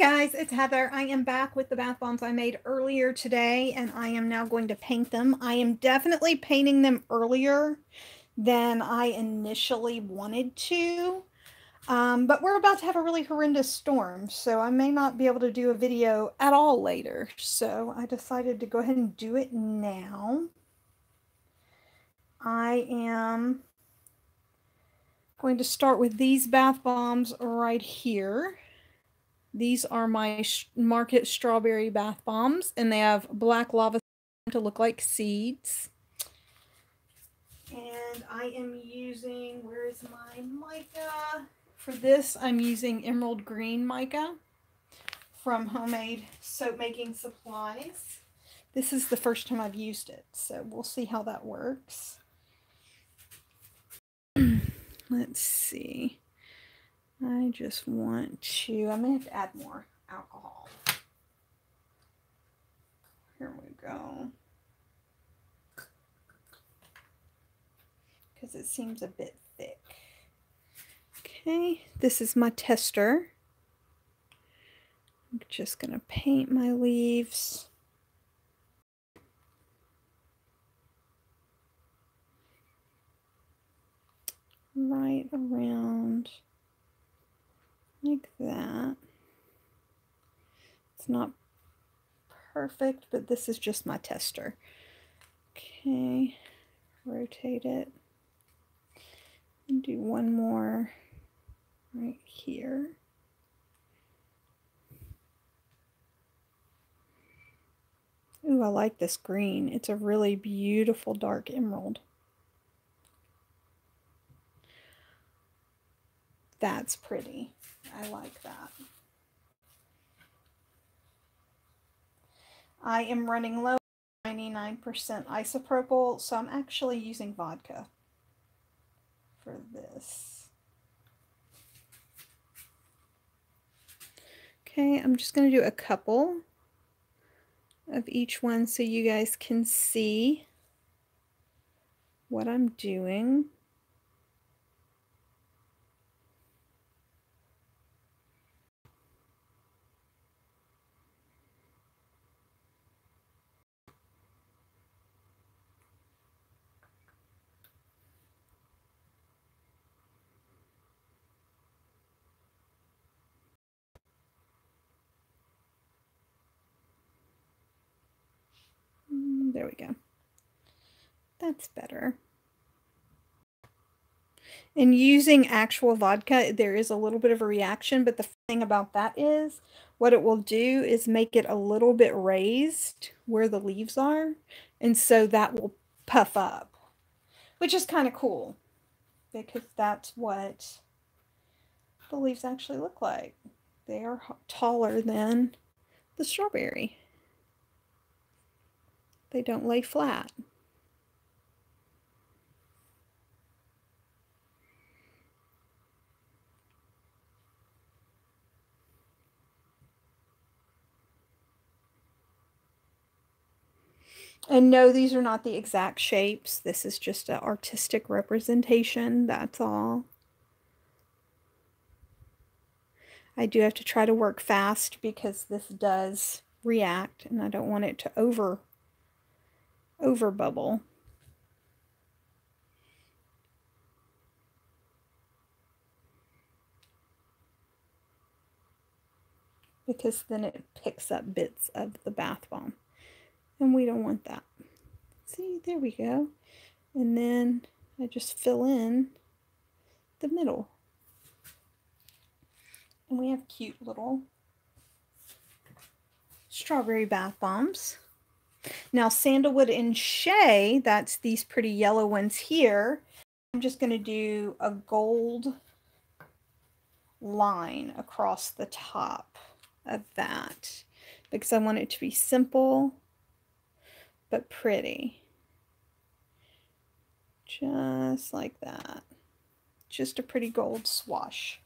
guys, it's Heather. I am back with the bath bombs I made earlier today and I am now going to paint them. I am definitely painting them earlier than I initially wanted to. Um, but we're about to have a really horrendous storm, so I may not be able to do a video at all later. So I decided to go ahead and do it now. I am going to start with these bath bombs right here. These are my Market Strawberry Bath Bombs, and they have black lava to look like seeds. And I am using, where is my mica? For this, I'm using emerald green mica from Homemade Soap Making Supplies. This is the first time I've used it, so we'll see how that works. Let's see. I just want to, I'm going to have to add more alcohol. Here we go. Because it seems a bit thick. Okay, this is my tester. I'm just going to paint my leaves. Right around like that. It's not perfect, but this is just my tester. Okay, rotate it. And do one more right here. Ooh, I like this green. It's a really beautiful dark emerald. That's pretty. I like that. I am running low 99% isopropyl, so I'm actually using vodka for this. Okay, I'm just going to do a couple of each one so you guys can see what I'm doing. There we go. That's better. And using actual vodka, there is a little bit of a reaction, but the thing about that is what it will do is make it a little bit raised where the leaves are. And so that will puff up, which is kind of cool because that's what the leaves actually look like. They are taller than the strawberry. They don't lay flat. And no, these are not the exact shapes. This is just an artistic representation. That's all. I do have to try to work fast because this does react and I don't want it to over over bubble. Because then it picks up bits of the bath bomb. And we don't want that. See, there we go. And then I just fill in the middle. And we have cute little strawberry bath bombs. Now sandalwood and shea, that's these pretty yellow ones here. I'm just going to do a gold line across the top of that because I want it to be simple but pretty. Just like that. Just a pretty gold swash.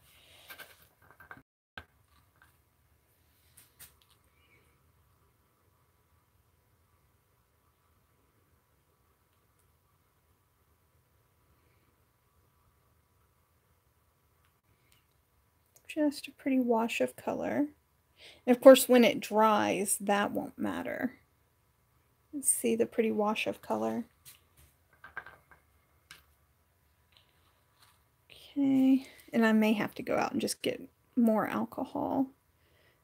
Just a pretty wash of color. And of course, when it dries, that won't matter. Let's see the pretty wash of color. Okay, and I may have to go out and just get more alcohol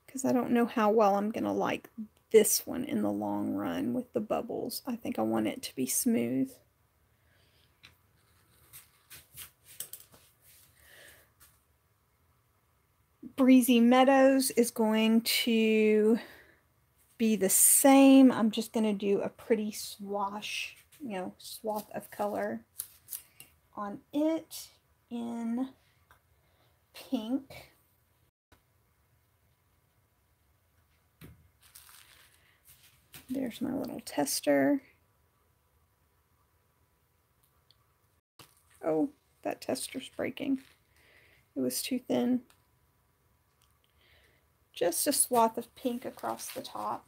because I don't know how well I'm going to like this one in the long run with the bubbles. I think I want it to be smooth. Breezy Meadows is going to be the same. I'm just going to do a pretty swash, you know, swath of color on it in pink. There's my little tester. Oh, that tester's breaking. It was too thin. Just a swath of pink across the top.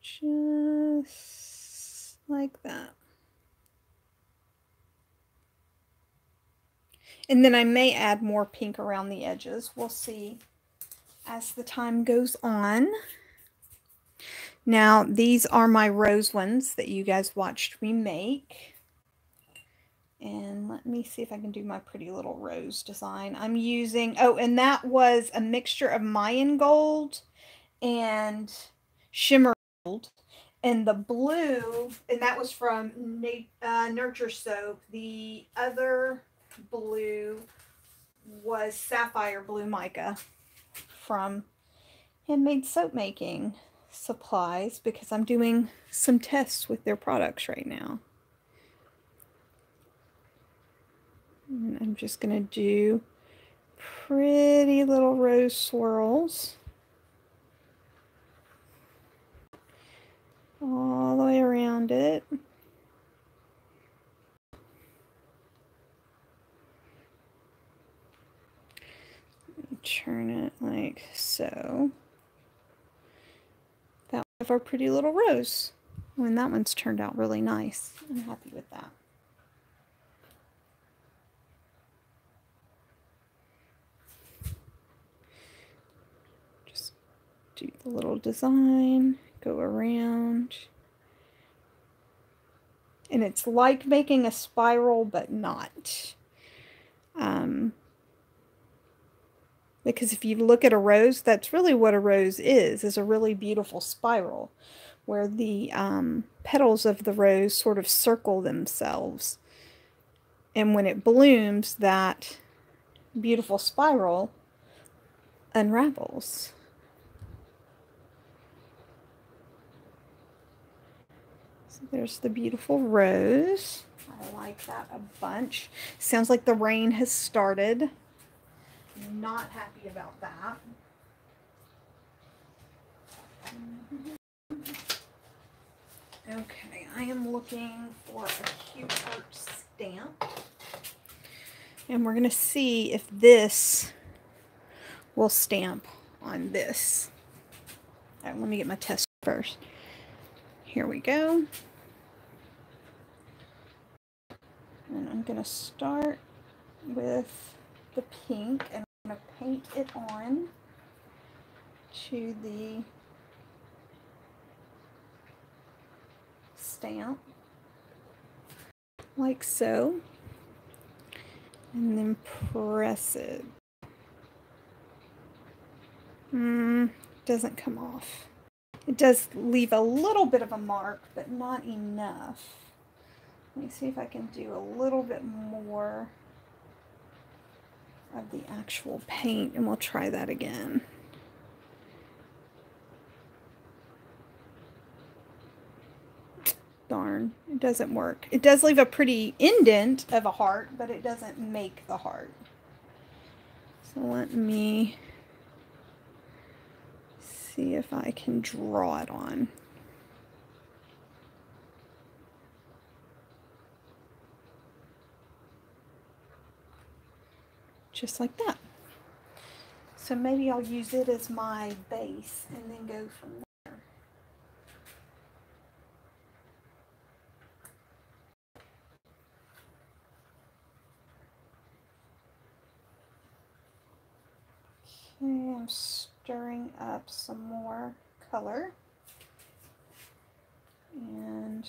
Just like that. And then I may add more pink around the edges. We'll see as the time goes on. Now, these are my rose ones that you guys watched me make. And let me see if I can do my pretty little rose design. I'm using, oh, and that was a mixture of Mayan gold and shimmer gold. And the blue, and that was from uh, Nurture Soap. The other blue was sapphire blue mica from handmade soap making supplies because I'm doing some tests with their products right now. And I'm just going to do pretty little rose swirls all the way around it. turn it like so. That of our pretty little rose. And that one's turned out really nice. I'm happy with that. Just do the little design, go around. And it's like making a spiral, but not. Um, because if you look at a rose, that's really what a rose is, is a really beautiful spiral where the um, petals of the rose sort of circle themselves. And when it blooms, that beautiful spiral unravels. There's the beautiful rose. I like that a bunch. Sounds like the rain has started. Not happy about that. Okay, I am looking for a cute art stamp. And we're going to see if this will stamp on this. All right, let me get my test first. Here we go. And I'm going to start with the pink and I'm going to paint it on to the stamp like so and then press it. Hmm, doesn't come off. It does leave a little bit of a mark, but not enough. Let me see if I can do a little bit more of the actual paint and we'll try that again. Darn, it doesn't work. It does leave a pretty indent of a heart, but it doesn't make the heart. So let me see if I can draw it on. just like that. So maybe I'll use it as my base and then go from there. Okay, I'm stirring up some more color. And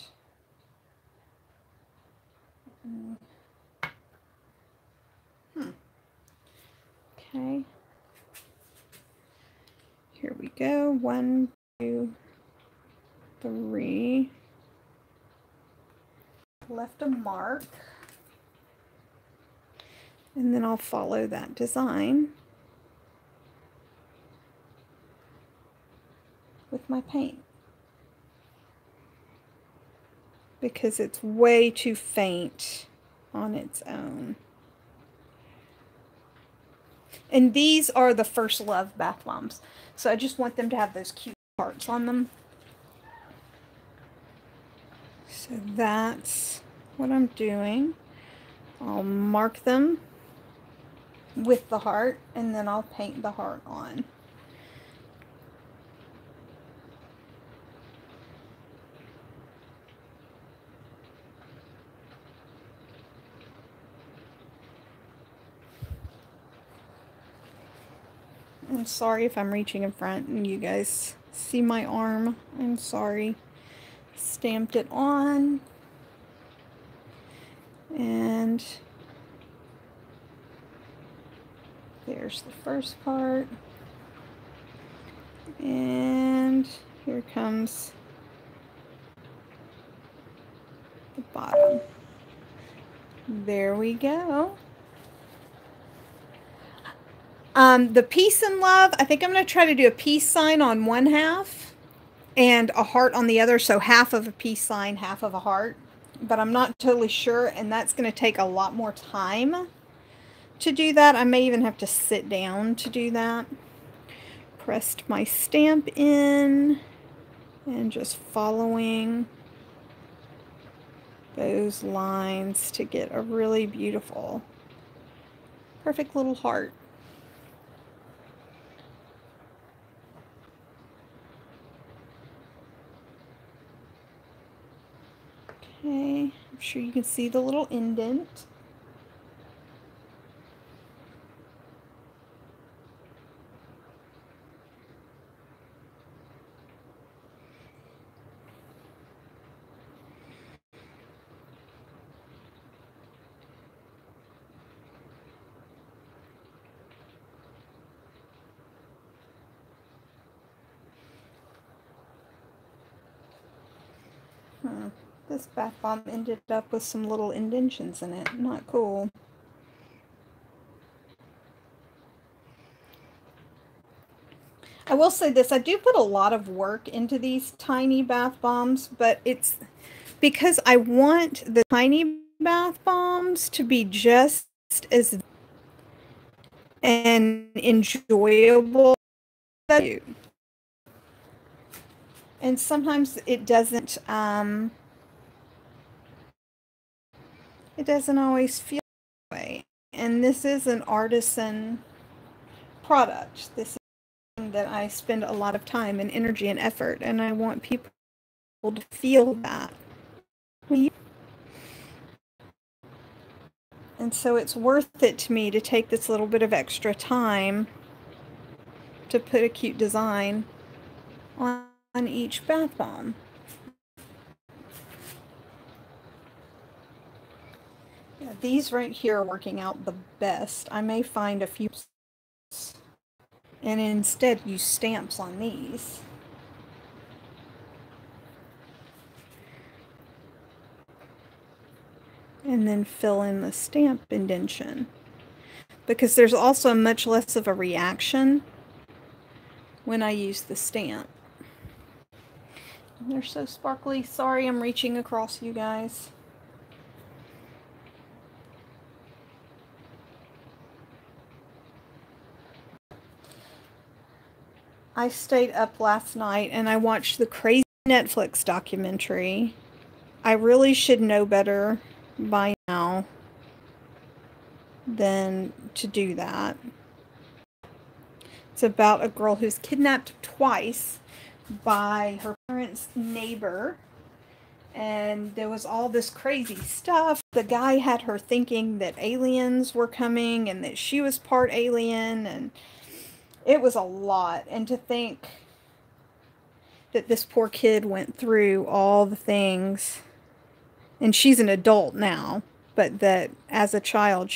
Okay. Here we go. One, two, three. Left a mark. And then I'll follow that design with my paint. Because it's way too faint on its own. And these are the First Love bath bombs. So I just want them to have those cute hearts on them. So that's what I'm doing. I'll mark them with the heart and then I'll paint the heart on. I'm sorry if I'm reaching in front and you guys see my arm. I'm sorry. Stamped it on. And there's the first part. And here comes the bottom. There we go. Um, the peace and love, I think I'm going to try to do a peace sign on one half and a heart on the other. So half of a peace sign, half of a heart. But I'm not totally sure. And that's going to take a lot more time to do that. I may even have to sit down to do that. Pressed my stamp in and just following those lines to get a really beautiful, perfect little heart. Okay, I'm sure you can see the little indent. Hmm. This bath bomb ended up with some little indentions in it. Not cool. I will say this, I do put a lot of work into these tiny bath bombs, but it's because I want the tiny bath bombs to be just as and enjoyable and sometimes it doesn't um, it doesn't always feel that way. And this is an artisan product. This is something that I spend a lot of time and energy and effort, and I want people to feel that. And so it's worth it to me to take this little bit of extra time to put a cute design on, on each bath bomb. These right here are working out the best. I may find a few and instead use stamps on these. And then fill in the stamp indention. Because there's also much less of a reaction when I use the stamp. They're so sparkly. Sorry I'm reaching across you guys. I stayed up last night and I watched the crazy Netflix documentary. I really should know better by now than to do that. It's about a girl who's kidnapped twice by her parents' neighbor. And there was all this crazy stuff. The guy had her thinking that aliens were coming and that she was part alien and it was a lot. And to think that this poor kid went through all the things, and she's an adult now, but that as a child,